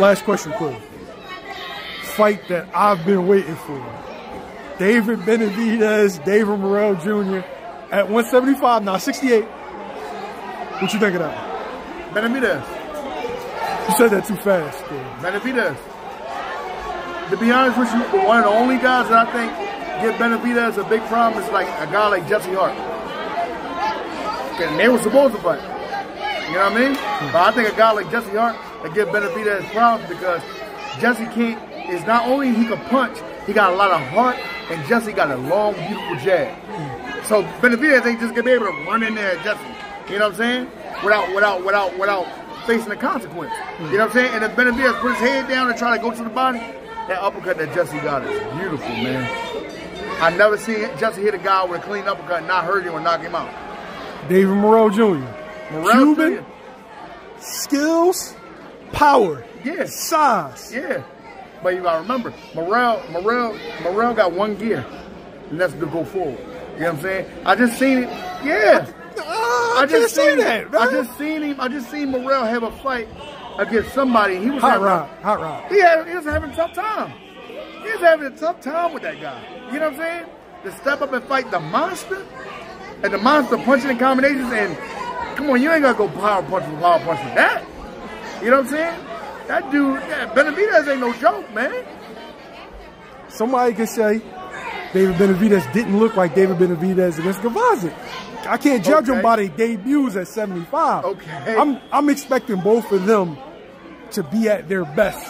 Last question, Quil. Fight that I've been waiting for. David Benavidez, David Morrell Jr. at 175, now 68. What you think of that? Benavidez. You said that too fast. Quil. Benavidez. To be honest with you, one of the only guys that I think get Benavidez a big problem is like a guy like Jesse Hart. And they were supposed to fight. You know what I mean? But I think a guy like Jesse Hart that give Benavidez problems because Jesse can't, is not only he can punch, he got a lot of heart, and Jesse got a long, beautiful jab. So Benavidez ain't just gonna be able to run in there at Jesse. You know what I'm saying? Without, without, without, without facing the consequence. You know what I'm saying? And if Benavidez put his head down and try to go to the body, that uppercut that Jesse got is beautiful, man. I never seen Jesse hit a guy with a clean uppercut and not hurt him or knock him out. David Morrell Jr. Morrell Cuban, Jr. skills, power, Yeah. size. Yeah. But you gotta remember, Morrell, Morrell, Morrell got one gear, and that's to go forward. You know what I'm saying? I just seen it. Yeah. Ah, I I just seen that, it. I just seen him. I just seen Morrell have a fight against somebody. He was hot having, rod, hot rod. He, had, he was having a tough time. He was having a tough time with that guy. You know what I'm saying? To step up and fight the monster, and the monster punching in combinations, and come on, you ain't gonna go power punch for power punch with that. You know what I'm saying? That dude, yeah, Benavidez ain't no joke, man. Somebody could say David Benavidez didn't look like David Benavidez against Gvozdyk. I can't judge Okay. them by their debuts at 75. Okay. I'm I'm expecting both of them to be at their best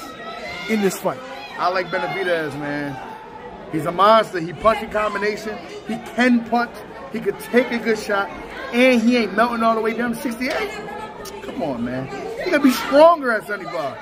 in this fight. I like Benavidez, man. He's a monster. He punch in combination. He can punch. He could take a good shot. And he ain't melting all the way down to 68. Come on, man. He gotta be stronger at 75.